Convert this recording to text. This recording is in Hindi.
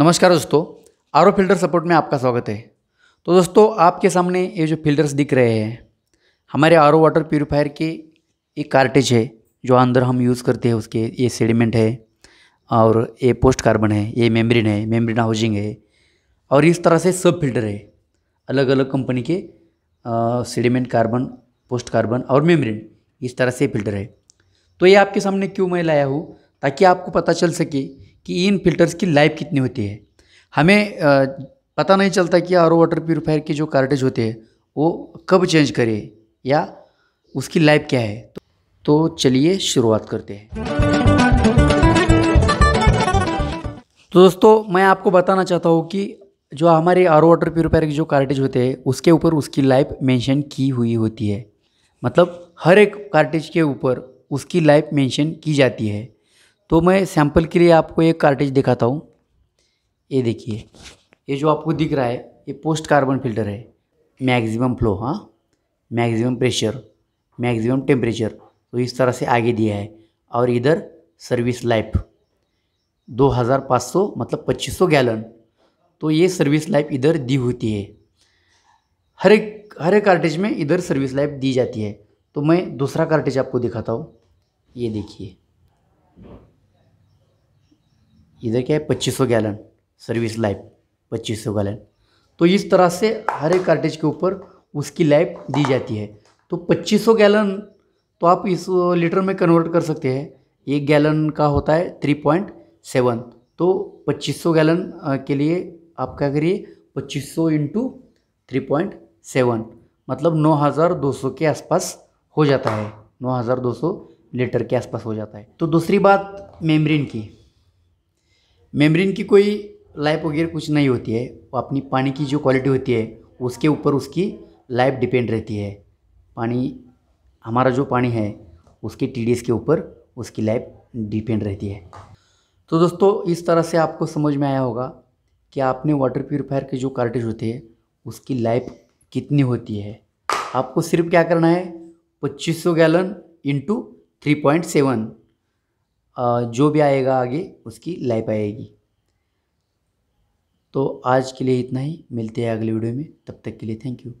नमस्कार दोस्तों, आरओ फ़िल्टर सपोर्ट में आपका स्वागत है। तो दोस्तों, आपके सामने ये जो फिल्टर्स दिख रहे हैं, हमारे आरओ वाटर प्योरीफायर के एक कार्टेज है, जो अंदर हम यूज़ करते हैं, उसके ये सेडिमेंट है, और ये पोस्ट कार्बन है, ये मेम्ब्रेन है, मेम्ब्रेन हाउसिंग है, और इस तरह से सब फ़िल्टर है। अलग अलग कंपनी के सेडिमेंट कार्बन, पोस्ट कार्बन और मेम्ब्रेन, इस तरह से फ़िल्टर है। तो ये आपके सामने क्यों मैं लाया हूँ, ताकि आपको पता चल सके कि इन फिल्टर्स की लाइफ कितनी होती है। हमें पता नहीं चलता कि आरओ वाटर प्योरीफायर के जो कार्टेज होते हैं वो कब चेंज करे या उसकी लाइफ क्या है। तो, चलिए शुरुआत करते हैं। तो दोस्तों मैं आपको बताना चाहता हूँ कि जो हमारे आरओ वाटर प्योरीफायर के जो कार्टेज होते हैं उसके ऊपर उसकी लाइफ मेंशन की हुई होती है। मतलब हर एक कार्टेज के ऊपर उसकी लाइफ मेंशन की जाती है। तो मैं सैंपल के लिए आपको एक कार्टेज दिखाता हूँ। ये देखिए, ये जो आपको दिख रहा है, ये पोस्ट कार्बन फ़िल्टर है। मैक्सिमम फ्लो हाँ। मैक्सिमम प्रेशर, मैक्सिमम टेम्परेचर तो इस तरह से आगे दिया है। और इधर सर्विस लाइफ 2500 मतलब 2500 गैलन। तो ये सर्विस लाइफ इधर दी होती है। हर एक हर एक कार्टेज में इधर सर्विस लाइफ दी जाती है। तो मैं दूसरा कार्टेज आपको दिखाता हूँ। ये देखिए। इधर क्या है? पच्चीस सौ गैलन सर्विस लाइफ पच्चीस सौ गैलन तो इस तरह से हर एक कार्टेज के ऊपर उसकी लाइफ दी जाती है। तो पच्चीस सौ गैलन तो आप इस लीटर में कन्वर्ट कर सकते हैं। एक गैलन का होता है थ्री पॉइंट सेवन तो पच्चीस सौ गैलन के लिए आप क्या करिए? पच्चीस सौ इंटू थ्री पॉइंट सेवन मतलब नौ हज़ार दो सौ के आसपास हो जाता है। नौ हज़ार दो सौ लीटर के आसपास हो जाता है। तो दूसरी बात मेम्ब्रेन की। मेम्ब्रेन की कोई लाइफ वगैरह कुछ नहीं होती है। वो अपनी पानी की जो क्वालिटी होती है, उसके ऊपर उसकी लाइफ डिपेंड रहती है। पानी, हमारा जो पानी है, उसके टीडीएस के ऊपर उसकी लाइफ डिपेंड रहती है। तो दोस्तों, इस तरह से आपको समझ में आया होगा कि आपने वाटर प्योरीफायर के जो कार्टेज होते हैं, उसकी लाइफ कितनी होती है। आपको सिर्फ़ क्या करना है? पच्चीस सौ gallon into three point seven जो भी आएगा आगे, उसकी लाइफ आएगी। तो आज के लिए इतना ही। मिलते हैं अगले वीडियो में। तब तक के लिए थैंक यू।